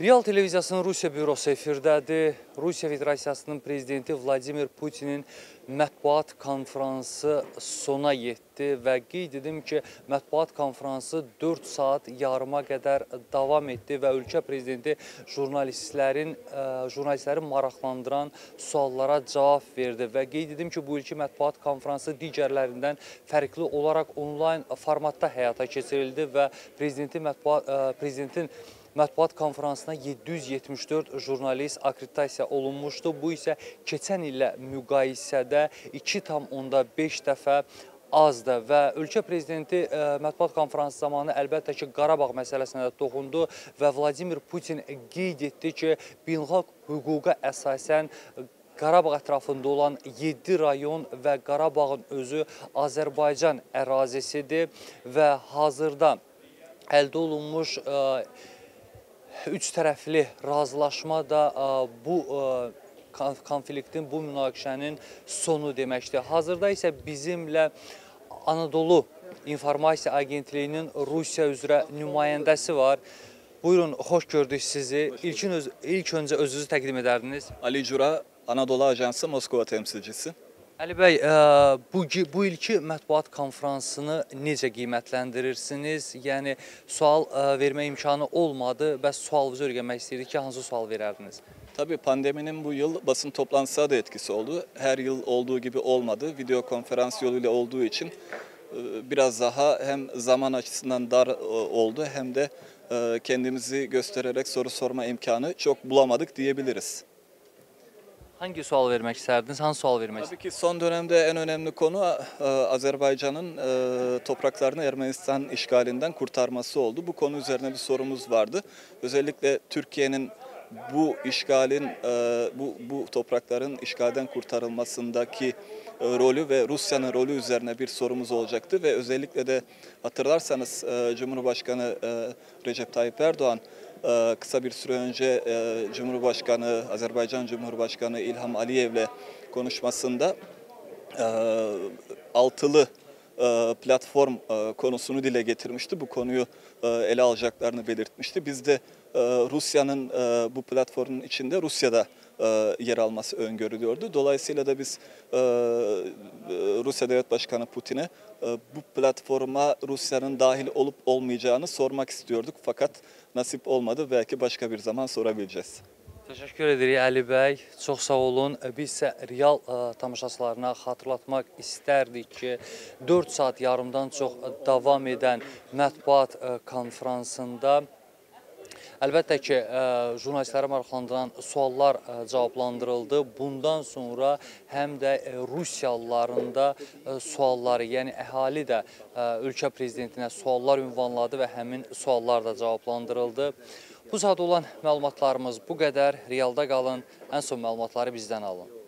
Real televiziyasının Rusiya bürosu efirdədir. Rusiya Federasiyasının prezidenti Vladimir Putinin mətbuat konfransı sona yetdi və qeyd edim ki, mətbuat konfransı 4 saat yarıma qədər davam etdi və ölkə prezidenti jurnalistlərin ə, jurnalistləri maraqlandıran suallara cavab verdi və qeyd edim ki, bu ilki mətbuat konfransı digərlərindən fərqli olaraq onlayn formatda həyata keçirildi və prezidentin mətbuat prezidentin mətbuat konfransına 774 jurnalist akreditasiya olunmuşdu. Bu isə keçən illə müqayisədə 2,5 dəfə azdır və ölkə prezidenti ə, mətbuat konfransı zamanı əlbəttə ki, Qarabağ məsələsinə də toxundu və Vladimir Putin qeyd etdi ki, beynəlxalq hüquqa əsasən Qarabağ ətrafında olan 7 rayon və Qarabağın özü Azərbaycan ərazisidir və hazırda əldə olunmuş ə, üç tərəfli razılaşma da bu konfliktin, bu münaqişənin sonu deməkdir. Hazırda isə bizimlə Anadolu İnformasiya Agentliyinin Rusiya üzrə nümayəndəsi var. Buyurun, xoş gördük sizi. İlkin öz, ilk öncə özünüzü təqdim edərdiniz. Ali Cura, Anadolu Ajansı Moskova temsilcisi. Əli bəy, ə, bu, bu ilki mətbuat konfransını necə qiymətləndirirsiniz? Yəni sual ə, vermə imkanı olmadı. Bəs sualınızı öyrənmək istəyirdik ki, hansı sual verərdiniz? Tabii pandeminin bu yıl basın toplantısına da etkisi oldu. Her yıl olduğu gibi olmadı. Video konferans yoluyla olduğu için e, biraz daha hem zaman açısından dar e, oldu hem de e, kendimizi göstererek soru sorma imkanı çok bulamadık diyebiliriz. Hangi sual vermək istərdiniz? Hansı sual vermək Tabii ki son dönemde en önemli konu e, Azerbaycan'ın e, topraklarını Ermenistan işgalinden kurtarması oldu. Bu konu üzerine bir sorumuz vardı. Özellikle Türkiye'nin bu işgalin, e, bu, bu toprakların işgalden kurtarılmasındaki e, rolü ve Rusya'nın rolü üzerine bir sorumuz olacaktı ve özellikle de hatırlarsanız e, Cumhurbaşkanı Recep Tayyip Erdoğan kısa bir süre önce Cumhurbaşkanı, Azerbaycan Cumhurbaşkanı İlham Aliyev'le konuşmasında altılı platform konusunu dile getirmişti. Bu konuyu ele alacaklarını belirtmişti. Biz de Rusya'nın e, bu platformun içinde Rusya'da e, yer alması öngörülüyordu. Dolayısıyla da biz e, e, Rusya Devlet Başkanı Putin'e e, bu platforma Rusya'nın dahil olup olmayacağını sormak istiyorduk. Fakat nasip olmadı. Belki başka bir zaman sorabileceğiz. Təşəkkür edirik Əli bəy. Çox sağ olun. Biz isə real ə, tamaşaçılarına xatırlatmaq istərdik ki, 4 saat yarımdan çox davam edən mətbuat ə, konfransında Əlbəttə ki, ə, jurnalistləri maraqlandıran suallar ə, cavablandırıldı. Bundan sonra həm də ə, Rusiyalıların da sualları, yəni əhali də ölkə prezidentinə suallar ünvanladı və həmin suallar da cavablandırıldı. Bu saat olan məlumatlarımız bu qədər. Realda qalın. Ən son məlumatları bizdən alın.